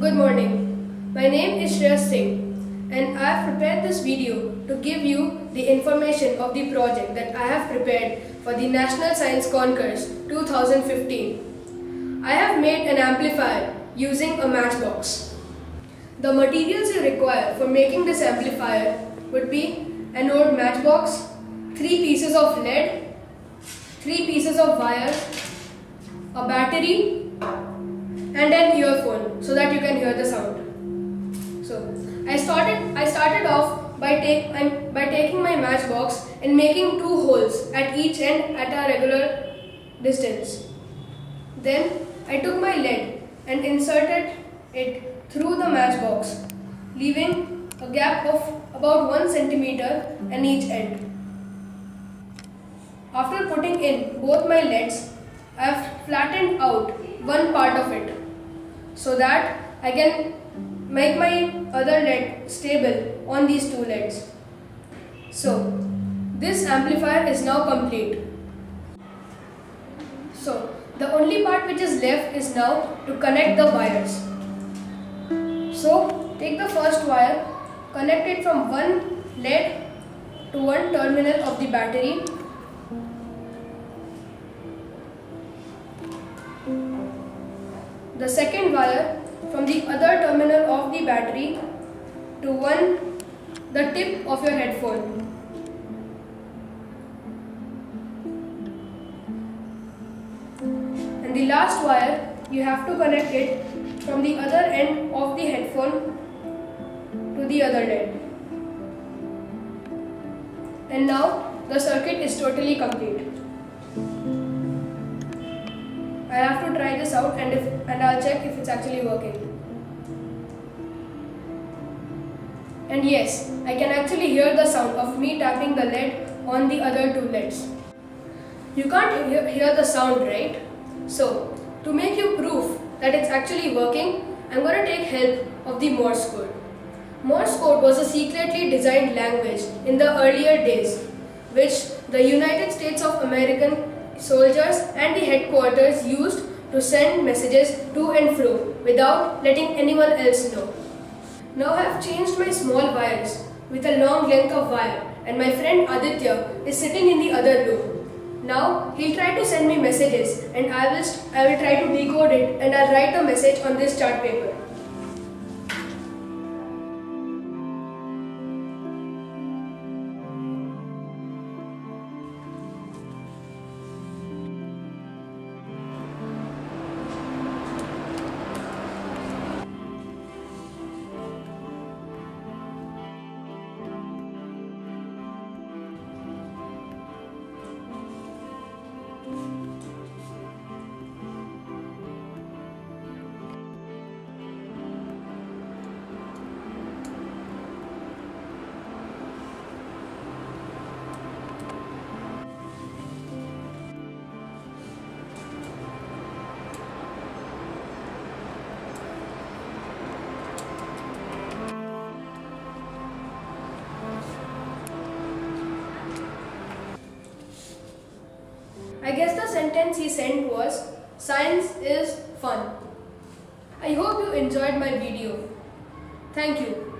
Good morning. My name is Shreyas Singh and I have prepared this video to give you the information of the project that I have prepared for the National Science Concours 2015. I have made an amplifier using a matchbox. The materials you require for making this amplifier would be an old matchbox, three pieces of lead, three pieces of wire, a battery and an earphone so that you can hear the sound. So I started I started off by take by taking my matchbox and making two holes at each end at a regular distance. Then I took my lead and inserted it through the matchbox, leaving a gap of about 1 centimeter in each end. After putting in both my leads, I have flattened out one part of it so that I can make my other lead stable on these two leads. So this amplifier is now complete. So the only part which is left is now to connect the wires. So take the first wire, connect it from one lead to one terminal of the battery the second wire from the other terminal of the battery to one the tip of your headphone. And the last wire you have to connect it from the other end of the headphone to the other end. And now the circuit is totally complete. Out and if and I'll check if it's actually working. And yes, I can actually hear the sound of me tapping the lead on the other two leads. You can't hear the sound, right? So, to make you proof that it's actually working, I'm going to take help of the Morse code. Morse code was a secretly designed language in the earlier days, which the United States of American soldiers and the headquarters used to send messages to and fro without letting anyone else know. Now I have changed my small wires with a long length of wire and my friend Aditya is sitting in the other room. Now he'll try to send me messages and I will, I will try to decode it and I'll write a message on this chart paper. I guess the sentence he sent was, Science is fun. I hope you enjoyed my video. Thank you.